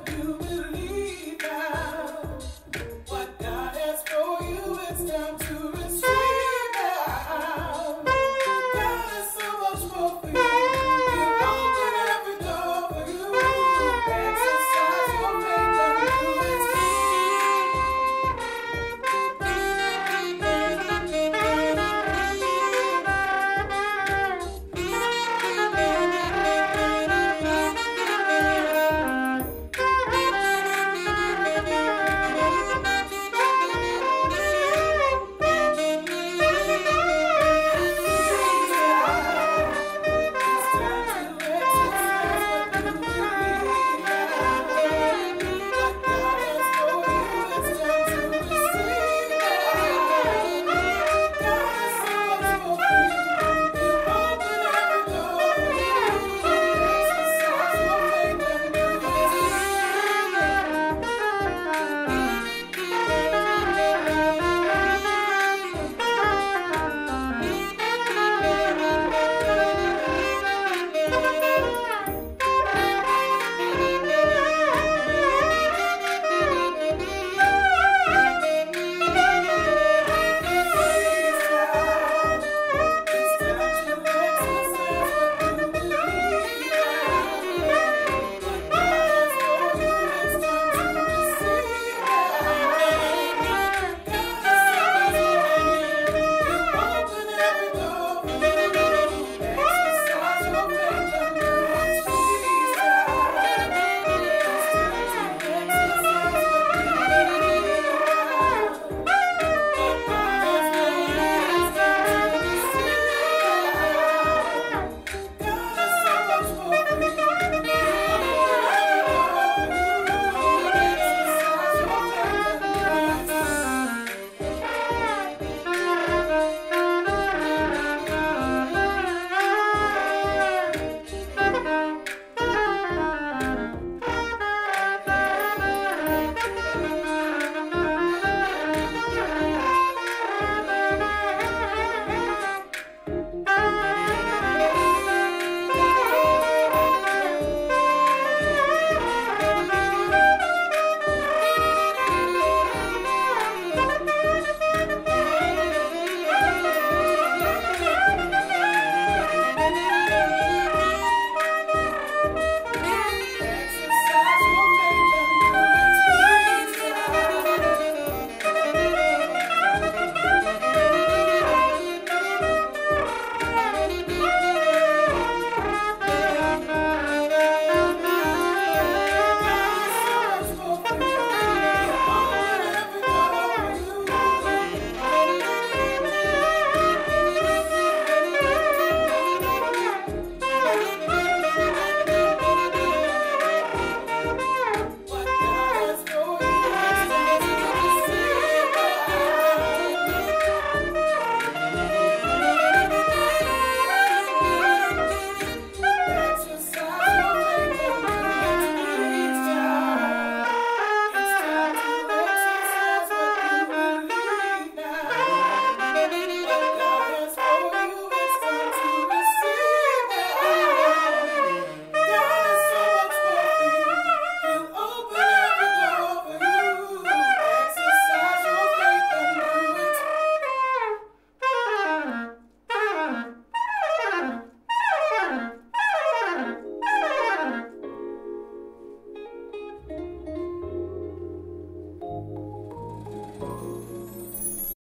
do.